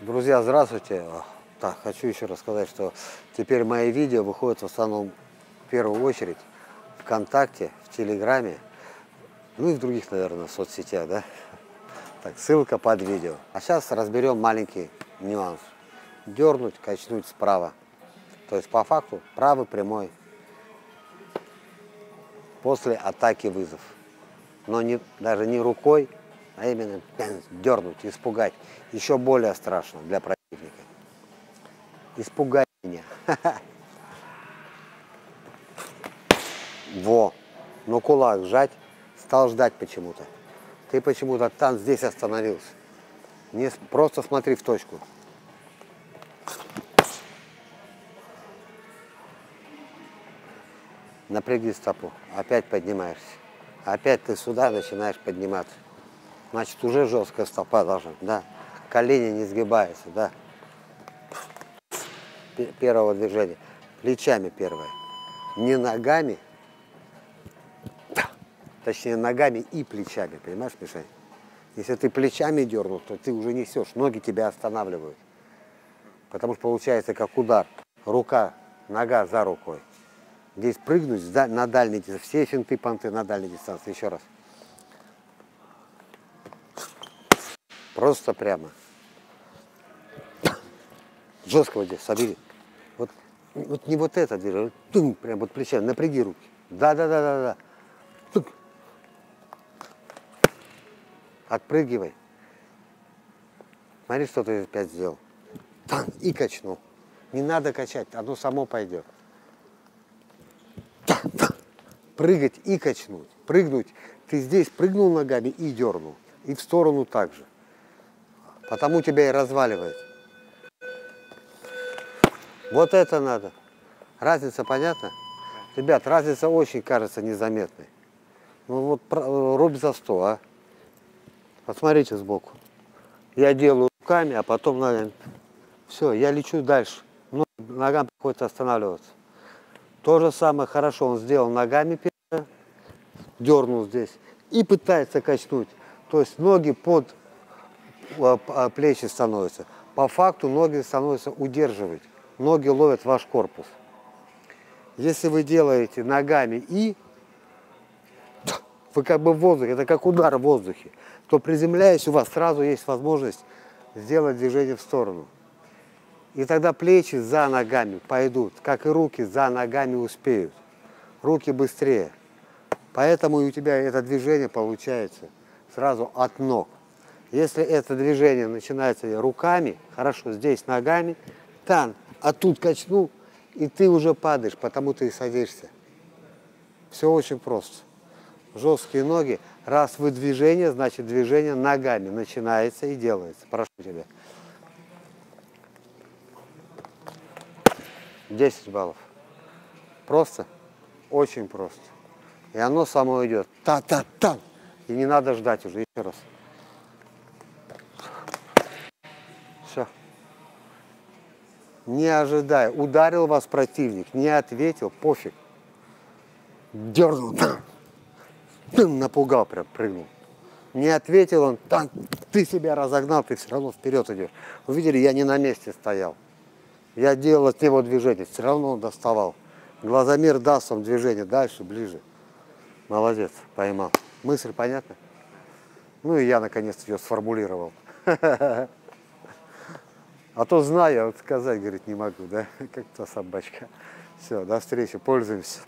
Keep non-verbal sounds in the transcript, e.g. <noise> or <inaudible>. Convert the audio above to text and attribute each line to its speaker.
Speaker 1: Друзья, здравствуйте. Так, хочу еще рассказать, что теперь мои видео выходят в основном в первую очередь ВКонтакте, в Телеграме, ну и в других, наверное, соцсетях, да? Так, ссылка под видео. А сейчас разберем маленький нюанс. Дернуть, качнуть справа. То есть по факту правый прямой после атаки вызов. Но не, даже не рукой, а именно дернуть, испугать. Еще более страшно для противника. Испугай меня. <laughs> Во. Но кулак сжать, стал ждать почему-то. Ты почему-то там здесь остановился. Не, просто смотри в точку. Напряги стопу. Опять поднимаешься. Опять ты сюда начинаешь подниматься. Значит, уже жесткая стопа должна, да. Колени не сгибаются, да. Первого движения. Плечами первое. Не ногами, точнее ногами и плечами, понимаешь, Мишань? Если ты плечами дернул, то ты уже несешь, ноги тебя останавливают. Потому что получается как удар. Рука, нога за рукой. Здесь прыгнуть на дальней дистанции. Все финты, понты на дальней дистанции. Еще раз. Просто прямо. Жестко вот здесь, собери. Вот, вот не вот это движение, вот, прям вот плечами, напряги руки. Да, да, да, да, да. Отпрыгивай. Смотри, что ты опять сделал. И качнул. Не надо качать, оно само пойдет. Прыгать и качнуть. Прыгнуть. Ты здесь прыгнул ногами и дернул. И в сторону также. Потому тебя и разваливает. Вот это надо. Разница понятна? Ребят, разница очень кажется незаметной. Ну вот рубь за сто, а. Посмотрите сбоку. Я делаю руками, а потом ногами. Все, я лечу дальше. Но ногам приходится останавливаться. То же самое хорошо он сделал ногами, дернул здесь и пытается качнуть. То есть ноги под плечи становятся. По факту ноги становятся удерживать. Ноги ловят ваш корпус. Если вы делаете ногами и, вы как бы в воздухе, это как удар в воздухе, то приземляясь, у вас сразу есть возможность сделать движение в сторону. И тогда плечи за ногами пойдут, как и руки за ногами успеют. Руки быстрее. Поэтому у тебя это движение получается сразу от ног. Если это движение начинается руками, хорошо, здесь ногами, там, а тут качнул, и ты уже падаешь, потому ты и садишься. Все очень просто. Жесткие ноги. Раз вы движение, значит движение ногами начинается и делается. Прошу тебя. 10 баллов. Просто, очень просто. И оно само идет. Та-та-та. И не надо ждать уже. Еще раз. Не ожидая. Ударил вас противник, не ответил, пофиг. Дернул. Напугал прям, прыгнул. Не ответил он, так, ты себя разогнал, ты все равно вперед идешь. Вы видели, я не на месте стоял. Я делал от него движение, все равно он доставал. Глазомер даст вам движение дальше, ближе. Молодец, поймал. Мысль понятна? Ну и я наконец ее сформулировал. <laughs> А то знаю, а вот сказать, говорит, не могу, да? <laughs> Как то собачка. Все, до встречи, пользуемся.